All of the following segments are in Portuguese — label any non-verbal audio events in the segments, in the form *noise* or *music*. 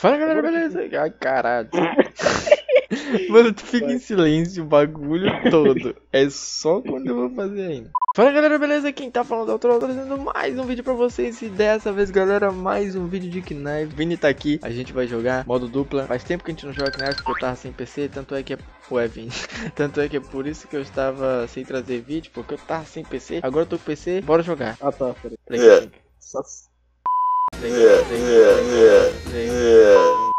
Fala galera, beleza? Ai caralho. *laughs* Mano, tu fica em silêncio o bagulho todo. É só quando eu vou fazer ainda. Fala galera, beleza? Quem tá falando é o Troll trazendo mais um vídeo pra vocês. E dessa vez, galera, mais um vídeo de Knife. Vini tá aqui, a gente vai jogar modo dupla. Faz tempo que a gente não joga Knife porque eu tava sem PC. Tanto é que é. Ué, Vini. *laughs* Tanto é que é por isso que eu estava sem trazer vídeo, porque eu tava sem PC. Agora eu tô com PC, bora jogar. Ah tá, peraí. Play, play, Só... play, play, play, play.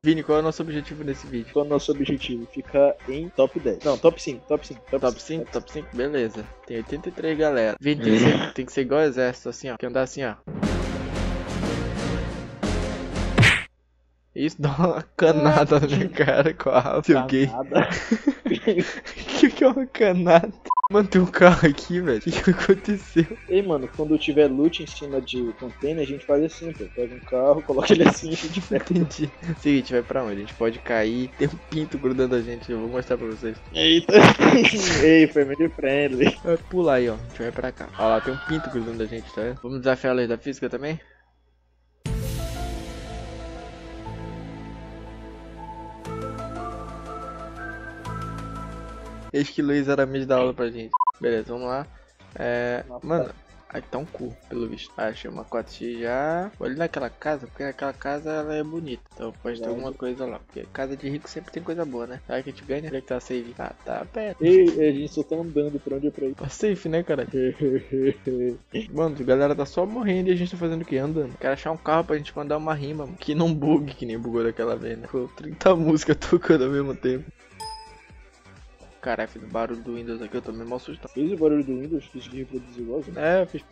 Vini, qual é o nosso objetivo nesse vídeo? Qual é o nosso objetivo? Ficar em top 10. Não, top 5, top 5. Top, Top 5? Top 5? Beleza. Tem 83 galera. Vini, tem que, ser, *laughs* tem que ser igual exército, assim, ó. Tem que andar assim, ó. Isso dá uma canada na *laughs* minha cara com a Ralph, seu gay. Nada. *laughs* que que é uma canada? Mano, tem um carro aqui, velho. O que, que aconteceu? Ei, mano, quando tiver loot em cima de container, a gente faz assim, pô. Pega um carro, *laughs* coloca ele assim e gente pega. Entendi. Seguinte, vai pra onde? A gente pode cair, tem um pinto grudando a gente. Eu vou mostrar pra vocês. Eita. *laughs* Ei, family friendly. Vai pular aí, ó. A gente vai pra cá. Ó lá, tem um pinto grudando a gente, tá vendo? Vamos desafiar a lei da física também? Eis que Luiz Aramis dá aula pra gente. Beleza, vamos lá. É. Mano, aí tá um cu, pelo visto. Ah, achei uma 4x já. Ali naquela casa, porque aquela casa ela é bonita. Então pode ter alguma coisa lá. Porque casa de rico sempre tem coisa boa, né? Será que a gente ganha? Onde é que tá a save? Ah, tá perto. Ei, a gente só tá andando pra onde é pra ir. Tá safe, né, cara? *laughs* Mano, a galera tá só morrendo e a gente tá fazendo o quê? Andando. Quero achar um carro pra gente mandar uma rima, mano. Que não bugue, que nem bugou daquela vez, né? Ficou 30 músicas tocando ao mesmo tempo. Caralho, fiz o barulho do Windows aqui, eu tô meio mal assustado. Fez o barulho do Windows, fiz de reproduzir igual. né? É, eu fiz.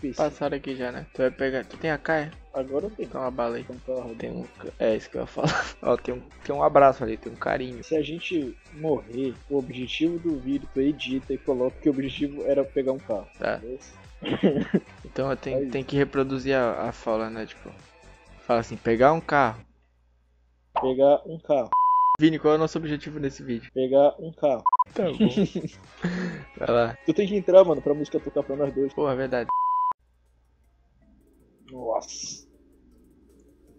Fiz. Passaram aqui já, né? Tu vai pegar. Tu tem a caia? Agora tem. Dá uma bala aí. um carro. Tem um. É isso que eu ia falar. *laughs* Ó, tem um, tem um abraço ali, tem um carinho. Se a gente morrer, o objetivo do vídeo, tu edita e coloca que o objetivo era pegar um carro. Tá. *laughs* Então eu tenho, tenho que reproduzir a, a fala, né? Tipo. Fala assim, pegar um carro. Pegar um carro. Vini, qual é o nosso objetivo nesse vídeo? Pegar um carro. Tá bom. *laughs* Vai lá. Tu tem que entrar, mano, pra música tocar pra nós dois. Porra, é verdade. Nossa.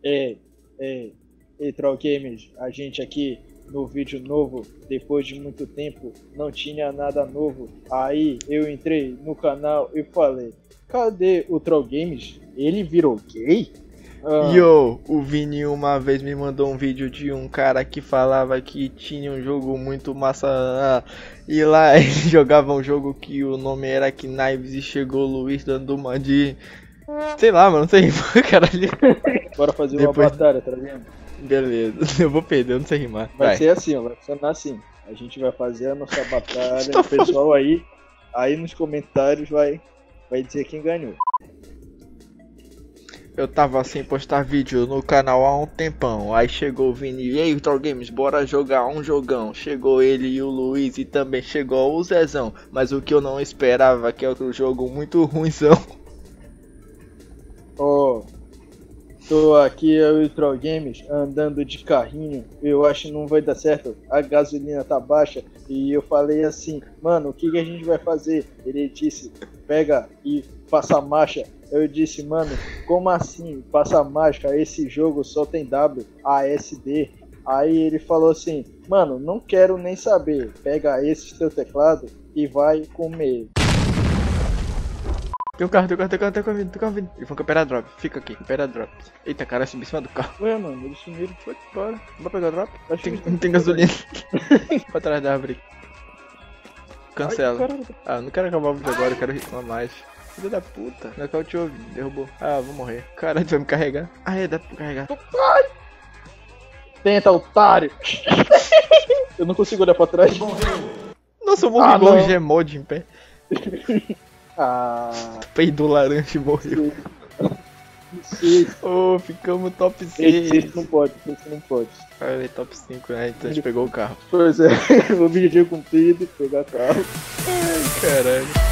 É, é, e Troll Gamers, a gente aqui no vídeo novo, depois de muito tempo, não tinha nada novo. Aí eu entrei no canal e falei, cadê o Troll Games? Ele virou gay? Ah, Yo, o Vini uma vez me mandou um vídeo de um cara que falava que tinha um jogo muito massa ah, e lá *laughs* ele jogava um jogo que o nome era Knives e chegou o Luiz dando uma de. Sei lá, mano, não sei *laughs* rimar, caralho. Bora fazer Depois- uma batalha, tá vendo? Beleza, *laughs* eu vou perder, eu não sei rimar. Vai, Vai. ser assim, ó, vai funcionar assim. A gente vai fazer a nossa batalha, Tá o pessoal aí, aí nos comentários vai, vai dizer quem ganhou. Eu tava sem postar vídeo no canal há um tempão. Aí chegou o Vini, e aí, Vitor Games, bora jogar um jogão. Chegou ele e o Luiz e também chegou o Zezão. Mas o que eu não esperava que é outro jogo muito *laughs* ruimzão. Tô aqui eu e o Troll Games andando de carrinho. Eu acho que não vai dar certo. A gasolina tá baixa. E eu falei assim, mano, o que, que a gente vai fazer? Ele disse, pega e passa a marcha. Eu disse, mano, como assim? Passa a marcha? Esse jogo só tem W, ASD. Aí ele falou assim, mano, não quero nem saber. Pega esse teu teclado e vai comer. Tem um carro, tem um carro, tem um carro, tem um carro vindo, tem um carro vindo. Eles vão camperar drop, fica aqui, camperar drop. Eita, cara, subi em cima do carro. Ué, mano, eles sumiram. Foi embora. Vai pegar drop? Acho Tem, que- não tem gasolina. *laughs* pra trás da árvore. Ai, Cancela. caralho. Ah, não quero acabar o vídeo agora, eu quero rimar mais. Filho da puta, nocauteou, derrubou. Ah, vou morrer. Caralho, tu vai me carregar? Ah, é, dá pra carregar. Tenta, otário! *laughs* eu não consigo olhar pra trás. Nossa, eu morri Ah, igual não. o Gmod em pé. *laughs* Ah, Peidou laranja e morreu. Ô, ficamos top esse, 6. esse não pode, esse não pode. Olha, top 5, né? Então a gente pegou o carro. Pois é, *laughs* o objetivo cumprido, pegar carro. Caralho.